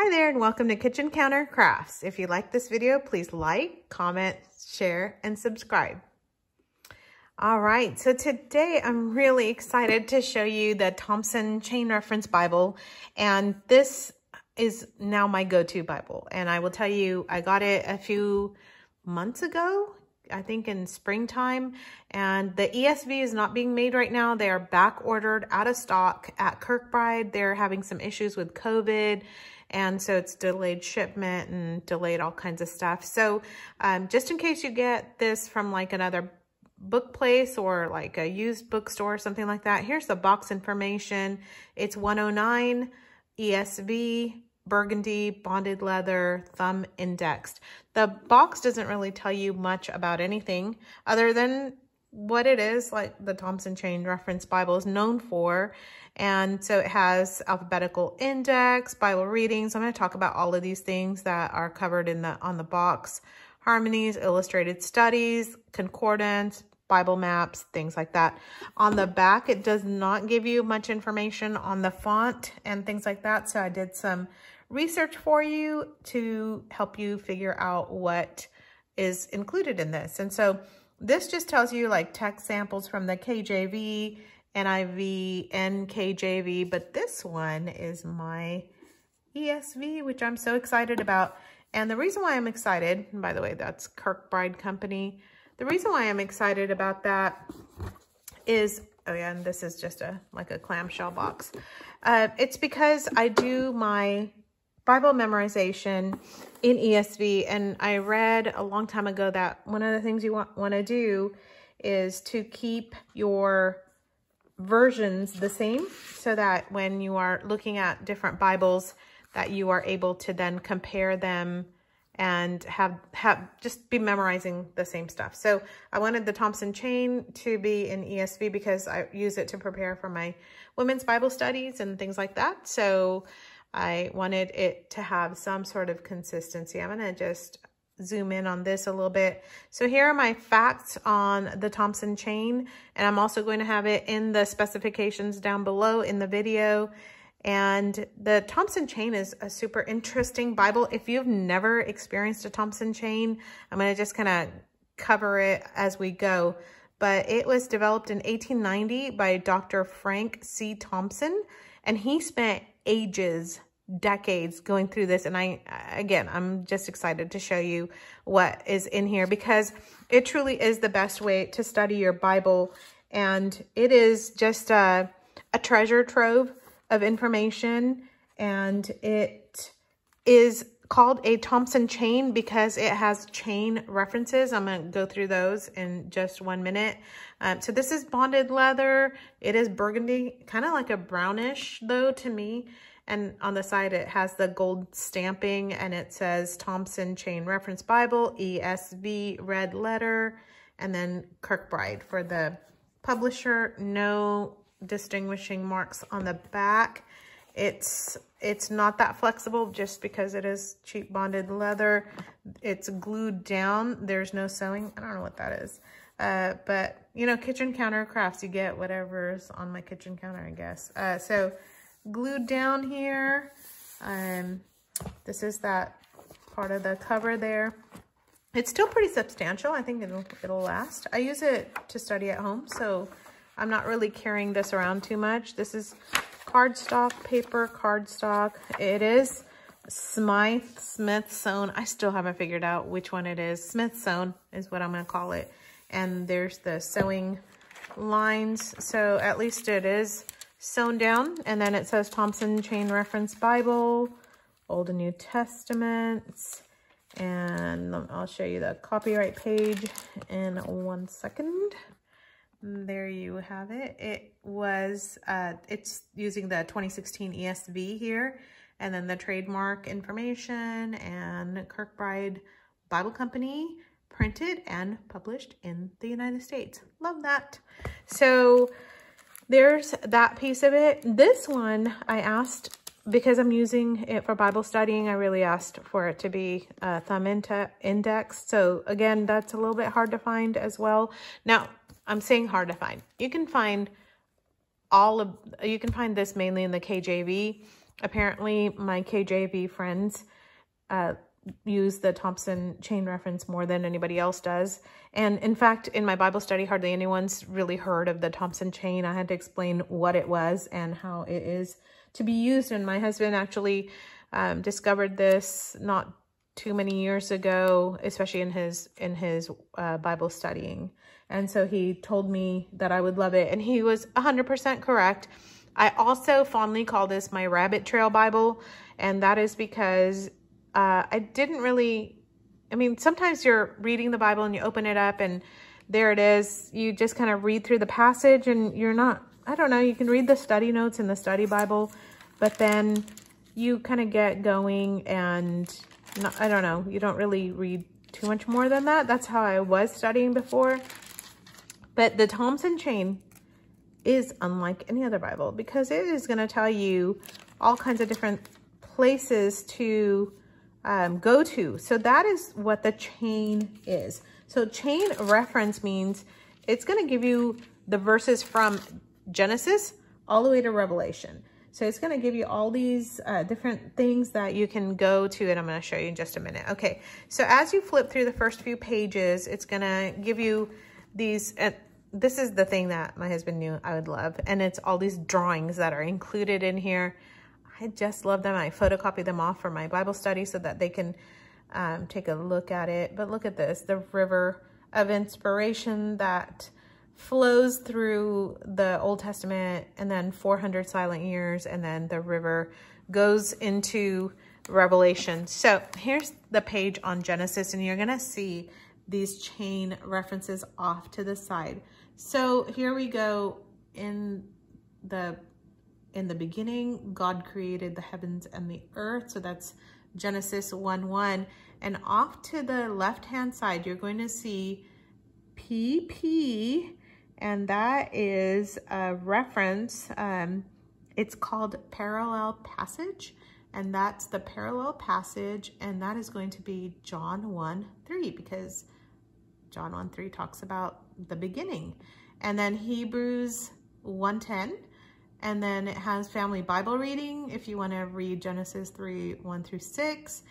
Hi there and welcome to Kitchen Counter Crafts. If you like this video, please like, comment, share, and subscribe. All right, so today I'm really excited to show you the Thompson Chain Reference Bible. And this is now my go-to Bible. And I will tell you, I got it a few months ago, I think in springtime. And the ESV is not being made right now. They are back ordered out of stock at Kirkbride. They're having some issues with COVID and so it's delayed shipment and delayed all kinds of stuff. So um, just in case you get this from like another book place or like a used bookstore or something like that, here's the box information. It's 109 ESV, burgundy, bonded leather, thumb indexed. The box doesn't really tell you much about anything other than what it is, like the Thompson Chain Reference Bible is known for. And so it has alphabetical index, Bible readings. I'm going to talk about all of these things that are covered in the on the box. Harmonies, illustrated studies, concordance, Bible maps, things like that. On the back, it does not give you much information on the font and things like that. So I did some research for you to help you figure out what is included in this. And so this just tells you like text samples from the KJV, NIV, NKJV, but this one is my ESV, which I'm so excited about. And the reason why I'm excited, by the way, that's Kirkbride Company. The reason why I'm excited about that is, oh yeah, and this is just a like a clamshell box. Uh, it's because I do my Bible memorization in ESV. And I read a long time ago that one of the things you want, want to do is to keep your versions the same so that when you are looking at different Bibles that you are able to then compare them and have have just be memorizing the same stuff. So I wanted the Thompson chain to be in ESV because I use it to prepare for my women's Bible studies and things like that. So I wanted it to have some sort of consistency. I'm going to just zoom in on this a little bit. So here are my facts on the Thompson chain, and I'm also going to have it in the specifications down below in the video. And the Thompson chain is a super interesting Bible. If you've never experienced a Thompson chain, I'm going to just kind of cover it as we go. But it was developed in 1890 by Dr. Frank C. Thompson, and he spent ages, decades going through this. And I, again, I'm just excited to show you what is in here because it truly is the best way to study your Bible. And it is just a, a treasure trove of information. And it is called a Thompson chain because it has chain references. I'm going to go through those in just one minute. Um, so this is bonded leather. It is burgundy, kind of like a brownish though to me. And on the side, it has the gold stamping and it says Thompson Chain Reference Bible, ESV red letter, and then Kirkbride for the publisher. No distinguishing marks on the back. It's it's not that flexible just because it is cheap bonded leather. It's glued down. There's no sewing. I don't know what that is. Uh, but, you know, kitchen counter crafts, you get whatever's on my kitchen counter, I guess. Uh, so, glued down here. Um, this is that part of the cover there. It's still pretty substantial. I think it'll, it'll last. I use it to study at home, so I'm not really carrying this around too much. This is cardstock, paper cardstock. It is Smythe Smith Sewn. I still haven't figured out which one it is. Smith Sewn is what I'm going to call it. And there's the sewing lines. So at least it is sewn down. And then it says Thompson Chain Reference Bible, Old and New Testaments. And I'll show you the copyright page in one second. There you have it. It was, uh, it's using the 2016 ESV here, and then the trademark information and Kirkbride Bible Company printed and published in the United States. Love that. So there's that piece of it. This one I asked, because I'm using it for Bible studying, I really asked for it to be a thumb index. So again, that's a little bit hard to find as well. Now, I'm saying hard to find. You can find all of, you can find this mainly in the KJV. apparently my KJV friends uh, use the Thompson chain reference more than anybody else does. And in fact, in my Bible study, hardly anyone's really heard of the Thompson chain. I had to explain what it was and how it is to be used. And my husband actually um, discovered this not too many years ago, especially in his in his uh, Bible studying. And so he told me that I would love it. And he was 100% correct. I also fondly call this my rabbit trail Bible. And that is because uh, I didn't really, I mean, sometimes you're reading the Bible and you open it up and there it is. You just kind of read through the passage and you're not, I don't know, you can read the study notes in the study Bible, but then you kind of get going and not, I don't know, you don't really read too much more than that. That's how I was studying before. But the Thompson chain is unlike any other Bible because it is going to tell you all kinds of different places to um, go to. So that is what the chain is. So chain reference means it's going to give you the verses from Genesis all the way to Revelation. So it's going to give you all these uh, different things that you can go to, and I'm going to show you in just a minute. Okay, so as you flip through the first few pages, it's going to give you these, uh, this is the thing that my husband knew I would love, and it's all these drawings that are included in here. I just love them. I photocopy them off for my Bible study so that they can um, take a look at it. But look at this, the river of inspiration that flows through the Old Testament and then 400 silent years and then the river goes into Revelation. So here's the page on Genesis and you're going to see these chain references off to the side. So here we go in the in the beginning, God created the heavens and the earth. So that's Genesis 1 1. And off to the left hand side, you're going to see PP, and that is a reference. Um, it's called parallel passage, and that's the parallel passage, and that is going to be John 1 3, because John 1 3 talks about the beginning. And then Hebrews 110 and then it has family Bible reading if you want to read Genesis 3, 1 through 6.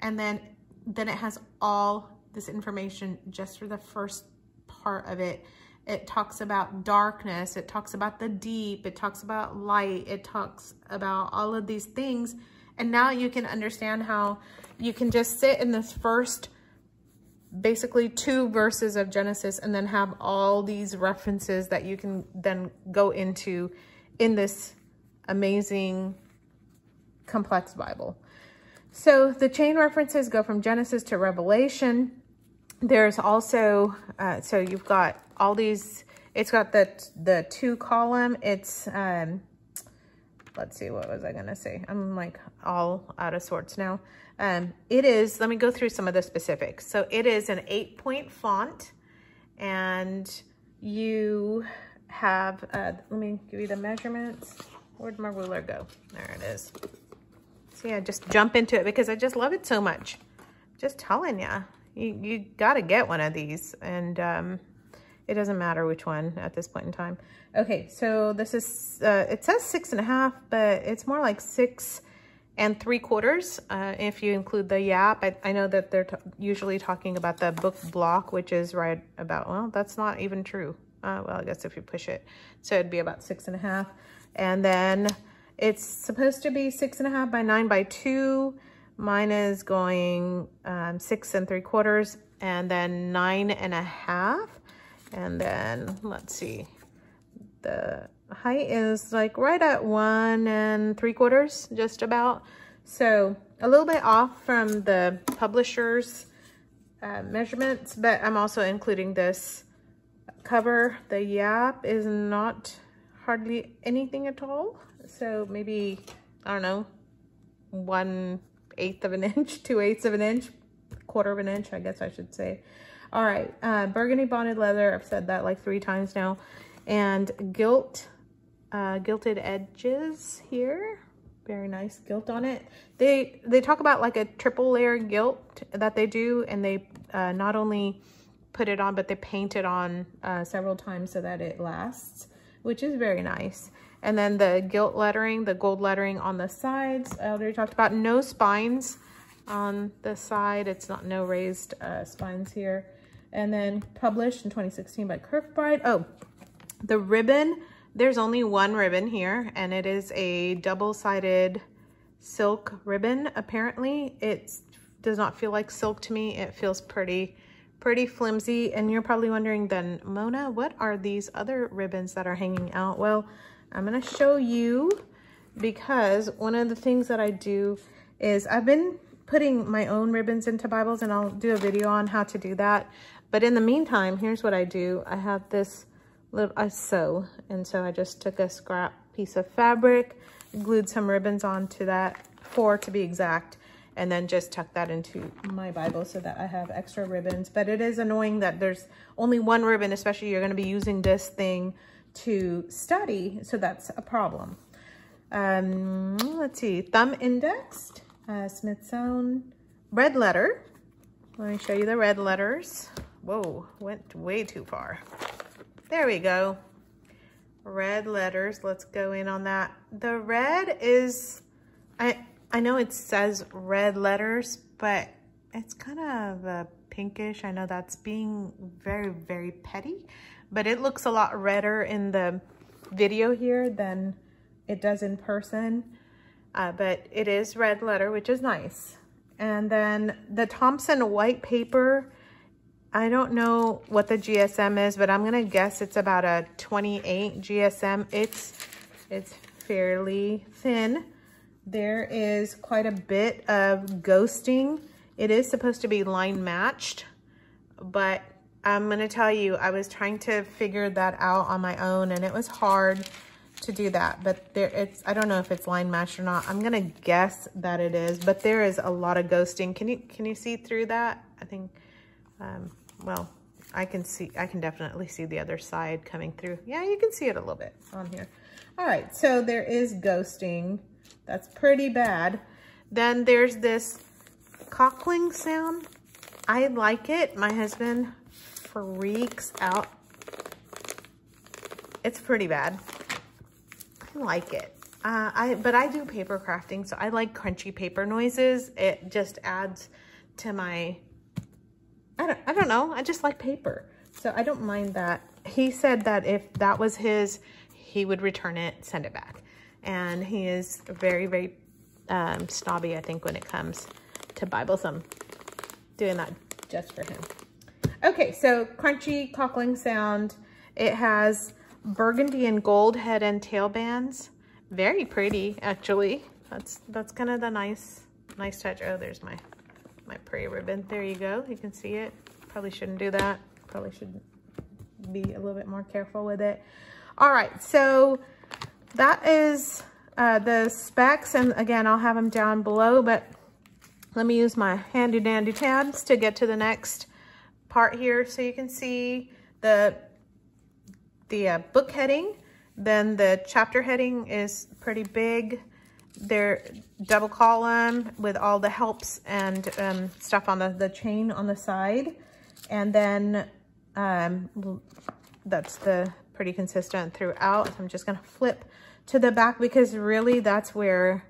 And then, then it has all this information just for the first part of it. It talks about darkness. It talks about the deep. It talks about light. It talks about all of these things. And now you can understand how you can just sit in this first basically two verses of Genesis and then have all these references that you can then go into in this amazing, complex Bible. So the chain references go from Genesis to Revelation. There's also, uh, so you've got all these, it's got the, the two column, it's, um, let's see, what was I going to say? I'm like all out of sorts now. Um, it is, let me go through some of the specifics. So it is an eight point font and you have, uh, let me give you the measurements. Where'd my ruler go? There it is. So yeah, just jump into it because I just love it so much. Just telling ya, you, you got to get one of these. And um, it doesn't matter which one at this point in time. Okay, so this is, uh, it says six and a half, but it's more like six and three quarters uh, if you include the yap. I, I know that they're usually talking about the book block, which is right about, well, that's not even true. Uh, well, I guess if you push it. So it'd be about six and a half. And then it's supposed to be six and a half by nine by two. Mine is going um, six and three quarters and then nine and a half. And then let's see, the height is like right at one and three quarters, just about. So a little bit off from the publisher's uh, measurements, but I'm also including this cover. The yap is not hardly anything at all. So maybe, I don't know, one eighth of an inch, two eighths of an inch, quarter of an inch, I guess I should say. All right, uh, burgundy bonded leather. I've said that like three times now. And gilt, uh, gilded edges here. Very nice gilt on it. They they talk about like a triple layer gilt that they do, and they uh, not only put it on, but they paint it on uh, several times so that it lasts, which is very nice. And then the gilt lettering, the gold lettering on the sides. I already talked about no spines on the side. It's not no raised uh, spines here. And then published in 2016 by Kirkbride. Oh, the ribbon, there's only one ribbon here and it is a double-sided silk ribbon, apparently. It does not feel like silk to me. It feels pretty, pretty flimsy. And you're probably wondering then, Mona, what are these other ribbons that are hanging out? Well, I'm gonna show you because one of the things that I do is I've been putting my own ribbons into Bibles and I'll do a video on how to do that. But in the meantime, here's what I do. I have this little, I sew. And so I just took a scrap piece of fabric, glued some ribbons onto that, four to be exact, and then just tuck that into my Bible so that I have extra ribbons. But it is annoying that there's only one ribbon, especially you're gonna be using this thing to study, so that's a problem. Um, let's see, thumb indexed, uh, Smith Sewn, red letter. Let me show you the red letters. Whoa, went way too far. There we go. Red letters, let's go in on that. The red is, I, I know it says red letters, but it's kind of a pinkish. I know that's being very, very petty, but it looks a lot redder in the video here than it does in person. Uh, but it is red letter, which is nice. And then the Thompson white paper, I don't know what the GSM is, but I'm gonna guess it's about a 28 GSM. It's, it's fairly thin. There is quite a bit of ghosting. It is supposed to be line matched, but I'm gonna tell you, I was trying to figure that out on my own and it was hard to do that, but there it's, I don't know if it's line matched or not. I'm gonna guess that it is, but there is a lot of ghosting. Can you, can you see through that? I think, um, well, I can see, I can definitely see the other side coming through. Yeah, you can see it a little bit on here. All right, so there is ghosting. That's pretty bad. Then there's this cockling sound. I like it. My husband freaks out. It's pretty bad. I like it. Uh, I But I do paper crafting, so I like crunchy paper noises. It just adds to my I don't, I don't know. I just like paper. So I don't mind that. He said that if that was his, he would return it, send it back. And he is very, very um, snobby, I think, when it comes to Bible. I'm doing that just for him. Okay, so crunchy cockling sound. It has burgundy and gold head and tail bands. Very pretty, actually. That's that's kind of the nice nice touch. Oh, there's my my prairie ribbon. There you go. You can see it. Probably shouldn't do that. Probably should be a little bit more careful with it. All right, so that is uh, the specs. And again, I'll have them down below, but let me use my handy dandy tabs to get to the next part here. So you can see the, the uh, book heading. Then the chapter heading is pretty big. They're double column with all the helps and um, stuff on the, the chain on the side. And then um, that's the pretty consistent throughout. So I'm just gonna flip to the back because really that's where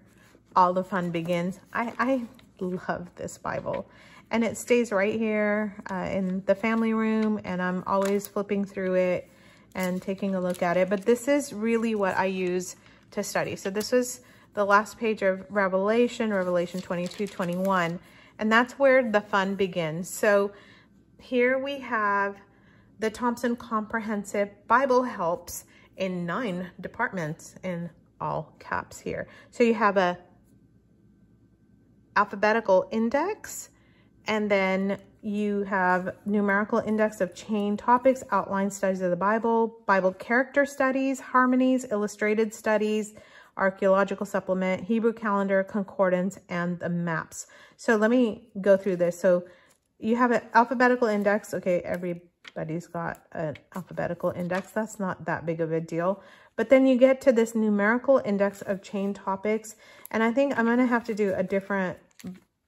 all the fun begins. I, I love this Bible and it stays right here uh, in the family room and I'm always flipping through it and taking a look at it. But this is really what I use to study. So this was the last page of Revelation, Revelation 22, 21. And that's where the fun begins. So here we have the Thompson Comprehensive Bible Helps in nine departments in all caps here. So you have a alphabetical index, and then you have numerical index of chain topics, outline studies of the Bible, Bible character studies, harmonies, illustrated studies, archaeological supplement, Hebrew calendar, concordance, and the maps. So let me go through this. So you have an alphabetical index. Okay, everybody's got an alphabetical index. That's not that big of a deal. But then you get to this numerical index of chain topics. And I think I'm going to have to do a different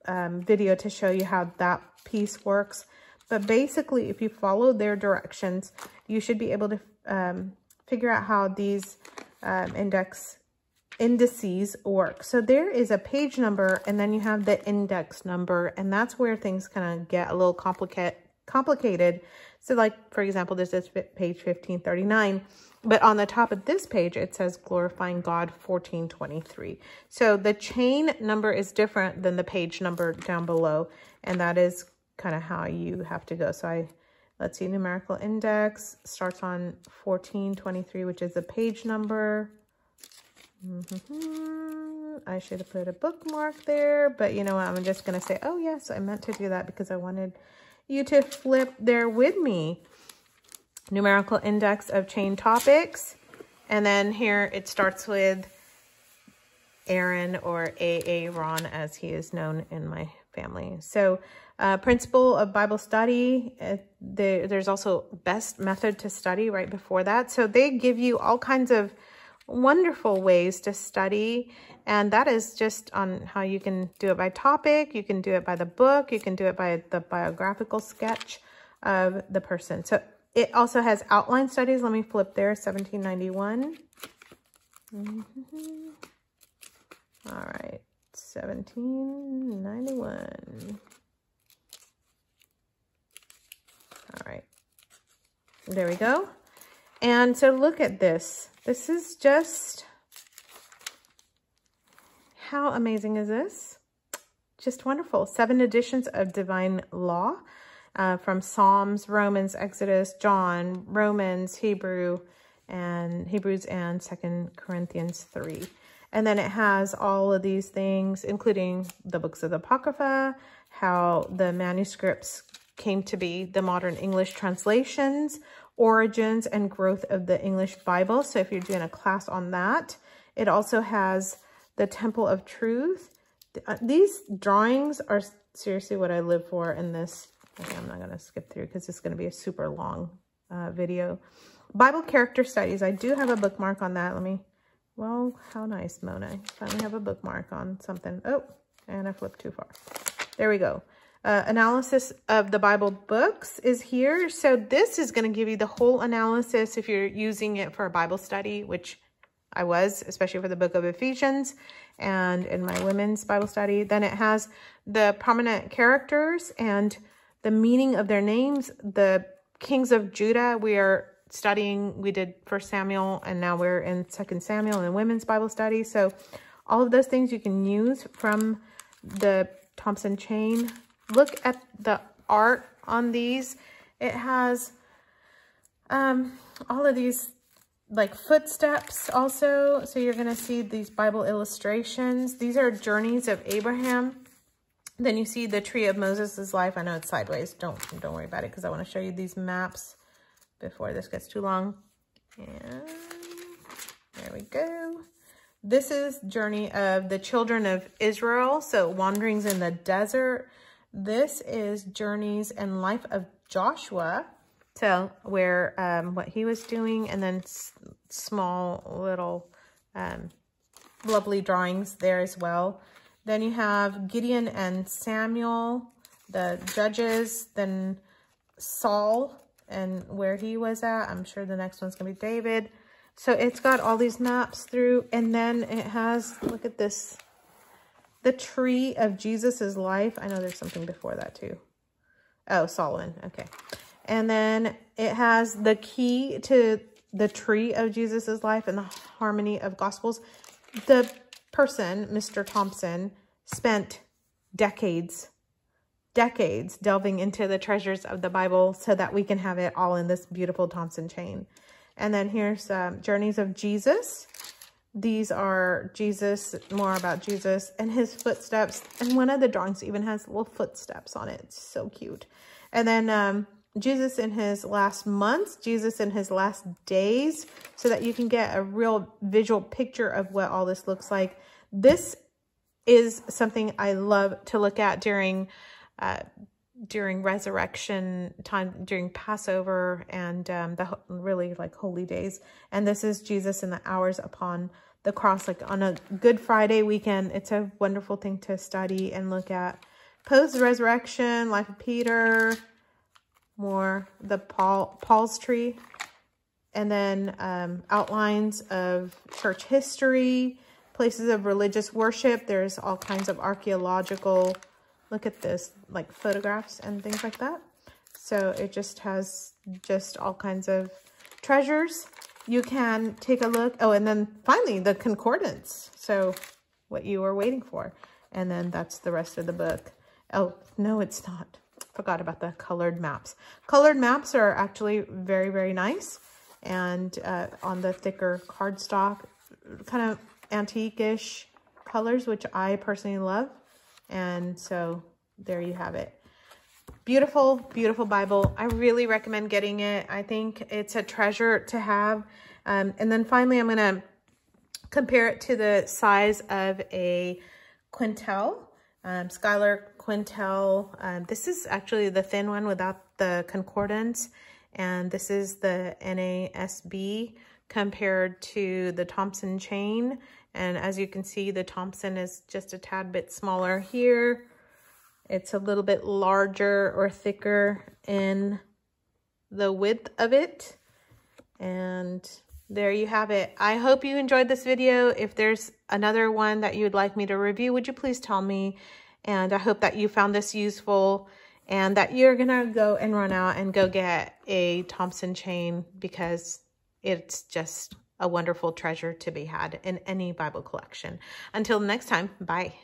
um, video to show you how that piece works. But basically, if you follow their directions, you should be able to um, figure out how these um, index indices work. So there is a page number and then you have the index number and that's where things kind of get a little complicated complicated. So like, for example, this is page 1539, but on the top of this page, it says glorifying God 1423. So the chain number is different than the page number down below. And that is kind of how you have to go. So I, let's see, numerical index starts on 1423, which is the page number. Mm -hmm. I should have put a bookmark there, but you know what? I'm just going to say, oh yes, I meant to do that because I wanted you to flip there with me. Numerical index of chain topics. And then here it starts with Aaron or AA Ron as he is known in my family. So uh, principle of Bible study, uh, the, there's also best method to study right before that. So they give you all kinds of wonderful ways to study. And that is just on how you can do it by topic. You can do it by the book. You can do it by the biographical sketch of the person. So it also has outline studies. Let me flip there, 1791. Mm -hmm. All right, 1791. All right, there we go. And so look at this. This is just, how amazing is this? Just wonderful. Seven editions of Divine Law uh, from Psalms, Romans, Exodus, John, Romans, Hebrew, and Hebrews and Second Corinthians 3. And then it has all of these things, including the books of the Apocrypha, how the manuscripts came to be, the modern English translations, origins and growth of the English Bible. So if you're doing a class on that, it also has the Temple of Truth. Uh, these drawings are seriously what I live for in this. Okay, I'm not going to skip through because it's going to be a super long uh, video. Bible character studies. I do have a bookmark on that. Let me, well, how nice, Mona. Finally have a bookmark on something. Oh, and I flipped too far. There we go uh, analysis of the Bible books is here. So this is going to give you the whole analysis if you're using it for a Bible study, which I was, especially for the book of Ephesians and in my women's Bible study. Then it has the prominent characters and the meaning of their names. The kings of Judah, we are studying, we did First Samuel, and now we're in Second Samuel in women's Bible study. So all of those things you can use from the Thompson chain look at the art on these. It has um, all of these like footsteps also. So you're going to see these Bible illustrations. These are journeys of Abraham. Then you see the tree of Moses' life. I know it's sideways. Don't, don't worry about it because I want to show you these maps before this gets too long. And there we go. This is journey of the children of Israel. So wanderings in the desert. This is Journeys and Life of Joshua. So where um, what he was doing and then small little um, lovely drawings there as well. Then you have Gideon and Samuel, the judges, then Saul and where he was at. I'm sure the next one's going to be David. So it's got all these maps through and then it has, look at this the tree of Jesus's life. I know there's something before that too. Oh, Solomon. Okay. And then it has the key to the tree of Jesus's life and the harmony of gospels. The person, Mr. Thompson, spent decades, decades delving into the treasures of the Bible so that we can have it all in this beautiful Thompson chain. And then here's um, Journeys of Jesus. These are Jesus, more about Jesus and his footsteps. And one of the drawings even has little footsteps on it. It's so cute. And then um, Jesus in his last months, Jesus in his last days, so that you can get a real visual picture of what all this looks like. This is something I love to look at during uh, during resurrection time, during Passover and um, the really like holy days. And this is Jesus in the hours upon the cross, like on a Good Friday weekend. It's a wonderful thing to study and look at. Post-resurrection, life of Peter, more the Paul Paul's tree. and then um, outlines of church history, places of religious worship. There's all kinds of archaeological, look at this, like photographs and things like that. So it just has just all kinds of treasures. You can take a look. Oh, and then finally the concordance. So what you were waiting for. And then that's the rest of the book. Oh, no, it's not. Forgot about the colored maps. Colored maps are actually very, very nice. And uh, on the thicker cardstock, kind of antique-ish colors, which I personally love. And so there you have it. Beautiful, beautiful Bible. I really recommend getting it. I think it's a treasure to have. Um, and then finally, I'm going to compare it to the size of a Quentel, um, Quentel. Um, this is actually the thin one without the concordance. And this is the NASB compared to the Thompson chain. And as you can see, the Thompson is just a tad bit smaller here. It's a little bit larger or thicker in the width of it. And there you have it. I hope you enjoyed this video. If there's another one that you would like me to review, would you please tell me? And I hope that you found this useful and that you're going to go and run out and go get a Thompson chain because it's just a wonderful treasure to be had in any Bible collection. Until next time, bye.